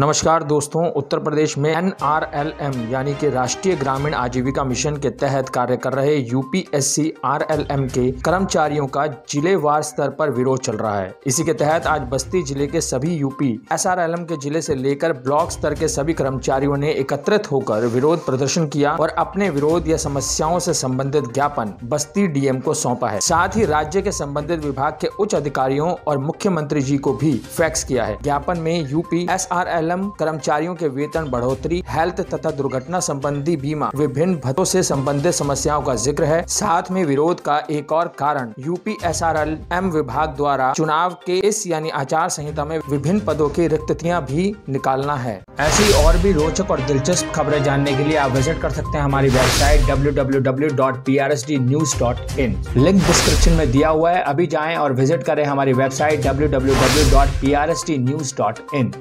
नमस्कार दोस्तों, उत्तर प्रदेश में एन आर एल एम यानी कि राष्ट्रीय ग्रामीण आजीविका मिशन के तहत कार्य कर रहे यूपीएससी आर एल एम के कर्मचारियों का जिलेवार स्तर पर विरोध चल रहा है। इसी के तहत आज बस्ती ज़िले के सभी UP S R L M के ज़िले से लेकर ब्लॉक स्तर के सभी कर्मचारियों ने एकत्रित होकर विरोध प्रदर्शन किया और अपने विरोध या समस्याओं से संबंधित ज्ञापन बस्ती डीएम को सौंपा है। साथ ही राज्य के संबंधित विभाग के उच्च अधिकारियों और मुख्यमंत्री जी को भी फैक्स किया है। ज्ञापन में UP S R L M कर्मचारियों के वेतन बढ़ोतरी, हेल्थ तथा दुर्घटना संबंधी बीमा विभिन्न भत्तों से संबंधित समस्याओं का ज़िक्र है। साथ में विरोध का एक और कारण यूपी एस एम विभाग द्वारा चुनाव के इस यानी आचार संहिता में विभिन्न पदों की रिक्तियाँ भी निकालना है। ऐसी और भी रोचक और दिलचस्प खबरें जानने के लिए आप विज़िट कर सकते हैं हमारी वेबसाइट www.prsdnews.in लिंक डिस्क्रिप्शन में दिया हुआ है, अभी जाएँ और विज़िट करें हमारी वेबसाइट www.prsdnews.in